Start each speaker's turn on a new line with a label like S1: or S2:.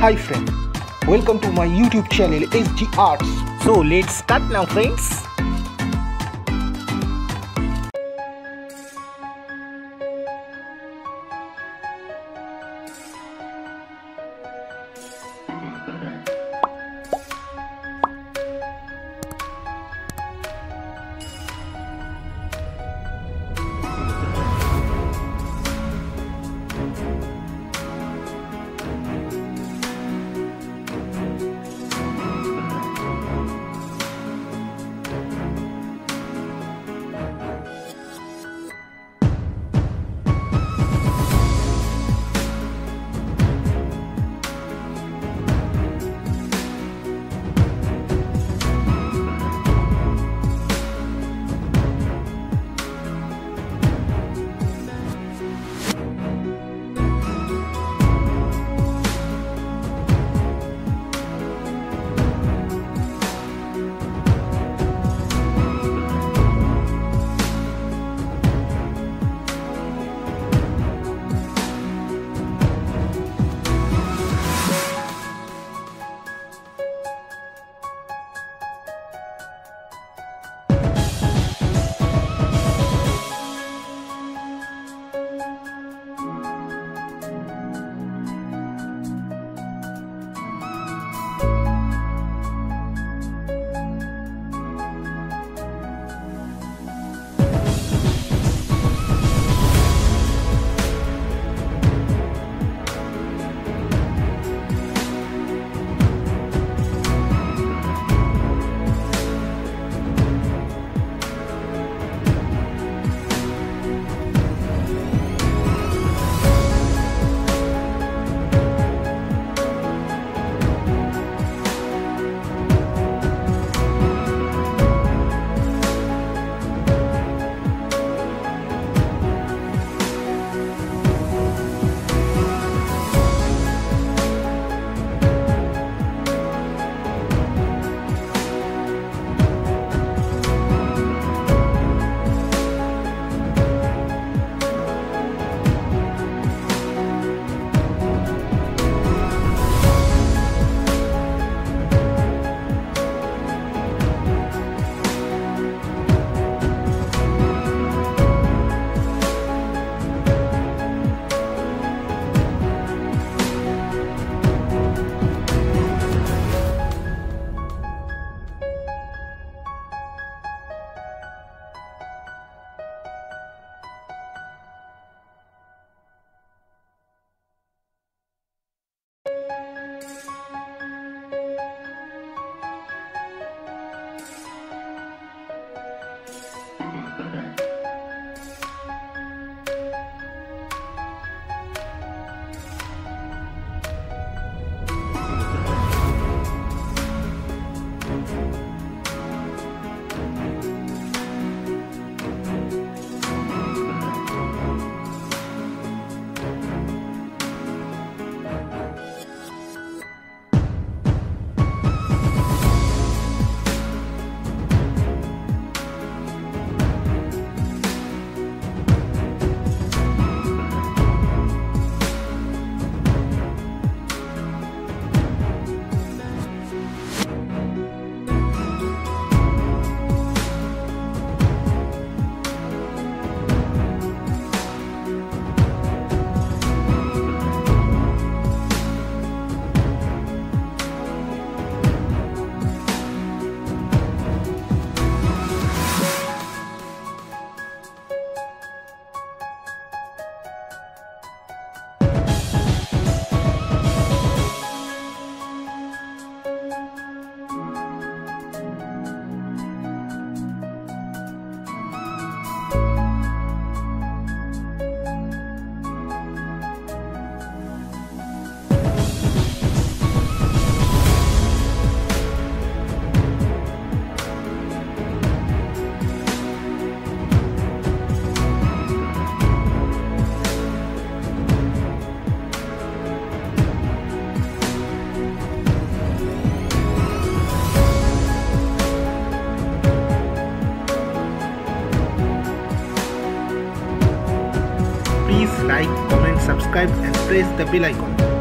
S1: Hi friend, welcome to my YouTube channel SG Arts. So let's start now friends. Like, comment, subscribe and press the bell icon.